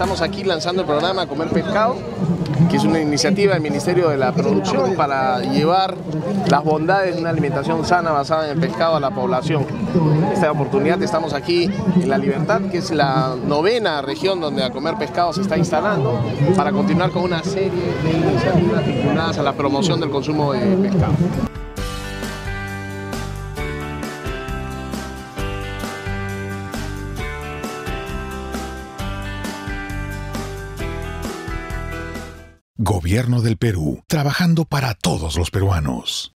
estamos aquí lanzando el programa Comer Pescado, que es una iniciativa del Ministerio de la Producción para llevar las bondades de una alimentación sana basada en el pescado a la población. Esta oportunidad estamos aquí en La Libertad, que es la novena región donde a Comer Pescado se está instalando, para continuar con una serie de iniciativas vinculadas a la promoción del consumo de pescado. Gobierno del Perú, trabajando para todos los peruanos.